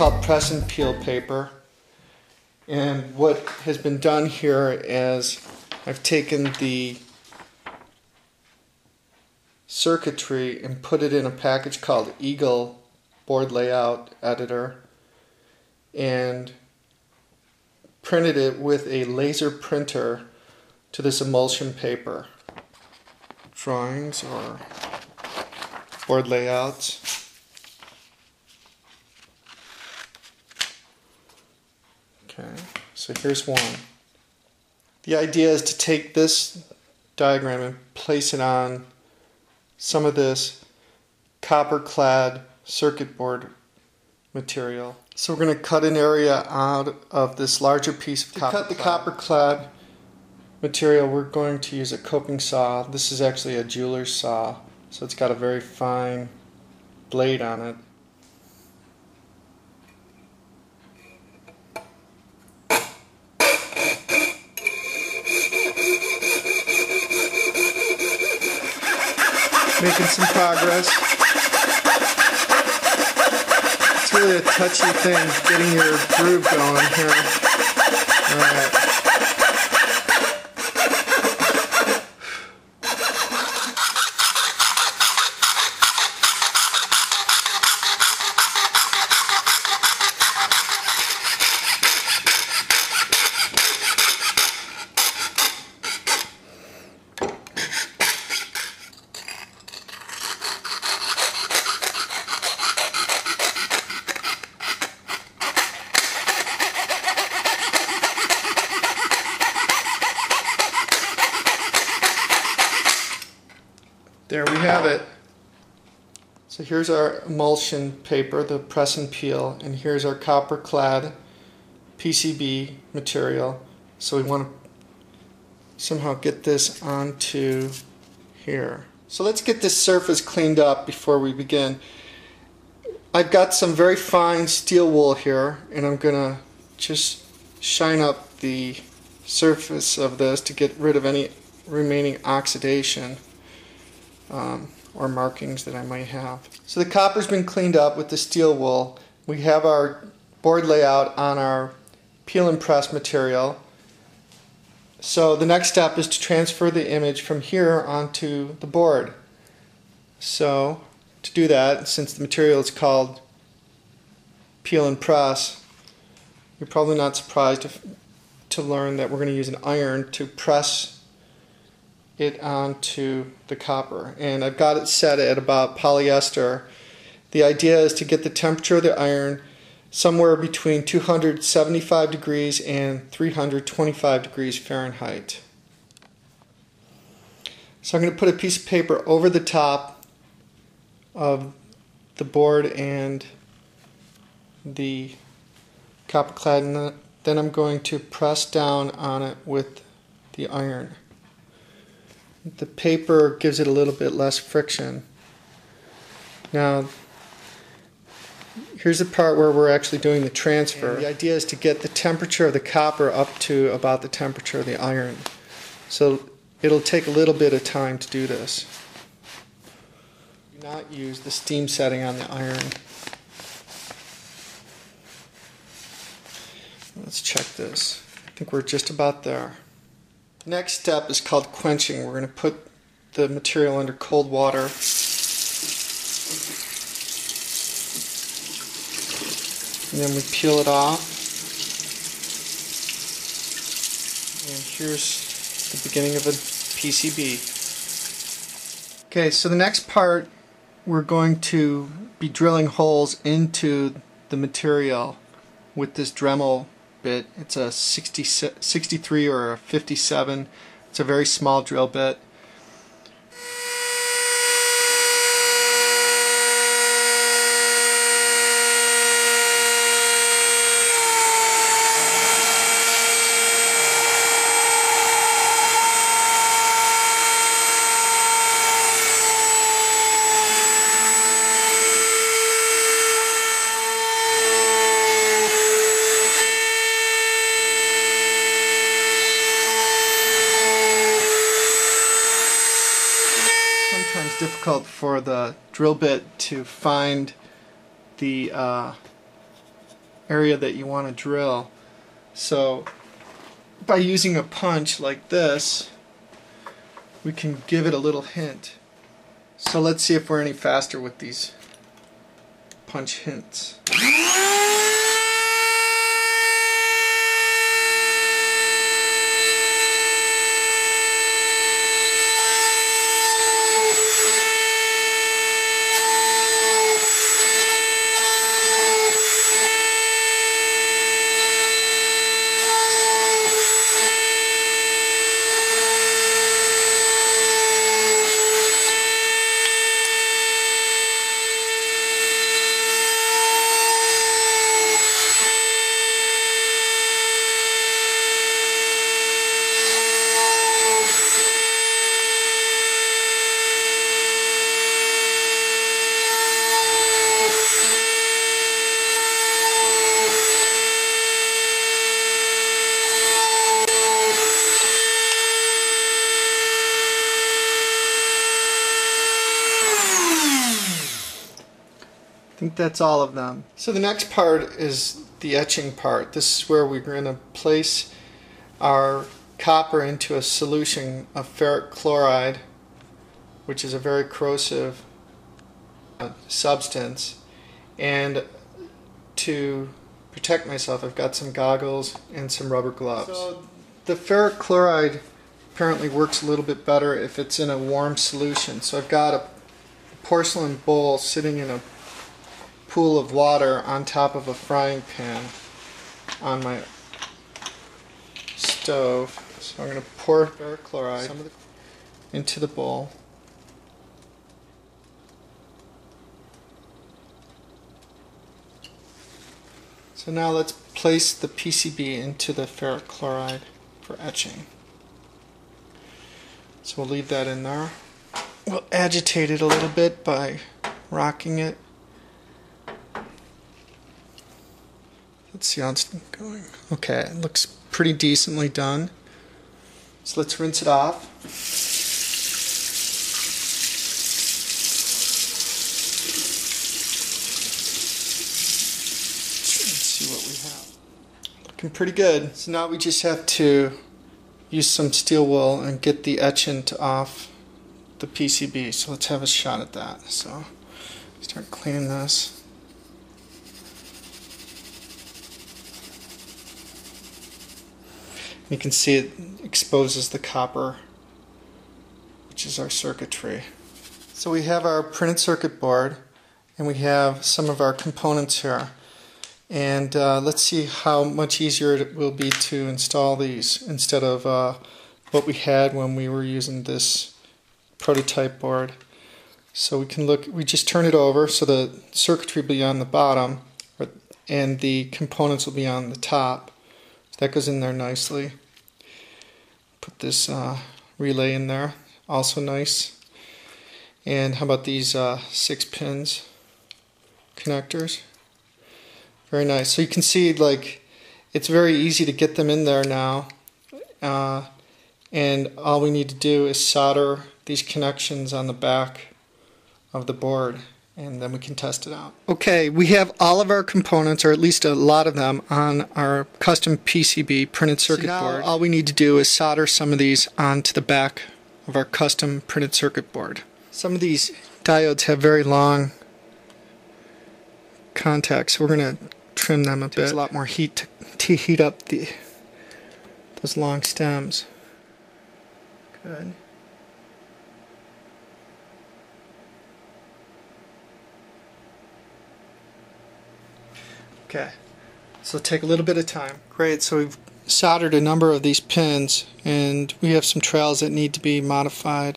called press and peel paper. And what has been done here is I've taken the circuitry and put it in a package called Eagle Board Layout Editor and printed it with a laser printer to this emulsion paper. Drawings or board layouts. Okay, so here's one. The idea is to take this diagram and place it on some of this copper clad circuit board material. So we're going to cut an area out of this larger piece of to copper. To cut the copper clad material, we're going to use a coping saw. This is actually a jeweler's saw, so it's got a very fine blade on it. Making some progress. It's really a touchy thing getting your groove going here. Alright. There we have it. So here's our emulsion paper, the press and peel, and here's our copper clad PCB material. So we want to somehow get this onto here. So let's get this surface cleaned up before we begin. I've got some very fine steel wool here and I'm going to just shine up the surface of this to get rid of any remaining oxidation um, or markings that I might have. So the copper's been cleaned up with the steel wool. We have our board layout on our peel and press material. So the next step is to transfer the image from here onto the board. So to do that, since the material is called peel and press, you're probably not surprised to, to learn that we're going to use an iron to press it onto the copper. And I've got it set at about polyester. The idea is to get the temperature of the iron somewhere between 275 degrees and 325 degrees Fahrenheit. So I'm going to put a piece of paper over the top of the board and the copper clad and then I'm going to press down on it with the iron the paper gives it a little bit less friction. Now, here's the part where we're actually doing the transfer. And the idea is to get the temperature of the copper up to about the temperature of the iron. So it'll take a little bit of time to do this. Do not use the steam setting on the iron. Let's check this. I think we're just about there. Next step is called quenching. We're going to put the material under cold water. And then we peel it off. And here's the beginning of a PCB. Okay, so the next part we're going to be drilling holes into the material with this Dremel bit. It's a 60, 63 or a 57. It's a very small drill bit. The drill bit to find the uh, area that you want to drill. So by using a punch like this, we can give it a little hint. So let's see if we're any faster with these punch hints. Think that's all of them. So the next part is the etching part. This is where we're going to place our copper into a solution of ferric chloride, which is a very corrosive uh, substance. And to protect myself, I've got some goggles and some rubber gloves. So the ferric chloride apparently works a little bit better if it's in a warm solution. So I've got a porcelain bowl sitting in a pool of water on top of a frying pan on my stove. So I'm going to pour ferric chloride into the bowl. So now let's place the PCB into the ferric chloride for etching. So we'll leave that in there. We'll agitate it a little bit by rocking it Let's see how it's going. Okay, it looks pretty decently done. So let's rinse it off. Let's see what we have. Looking pretty good. So now we just have to use some steel wool and get the etchant off the PCB. So let's have a shot at that. So start cleaning this. You can see it exposes the copper, which is our circuitry. So we have our printed circuit board, and we have some of our components here. And uh, let's see how much easier it will be to install these instead of uh, what we had when we were using this prototype board. So we can look, we just turn it over so the circuitry will be on the bottom and the components will be on the top. That goes in there nicely. Put this uh, relay in there, also nice. And how about these uh, six pins connectors? Very nice. So you can see like it's very easy to get them in there now. Uh, and all we need to do is solder these connections on the back of the board and then we can test it out. Okay, we have all of our components, or at least a lot of them, on our custom PCB printed circuit so board. All we need to do is solder some of these onto the back of our custom printed circuit board. Some of these diodes have very long contacts, so we're going to trim them a bit. There's a lot more heat to, to heat up the those long stems. Good. Okay, so take a little bit of time. Great, so we've soldered a number of these pins and we have some trails that need to be modified.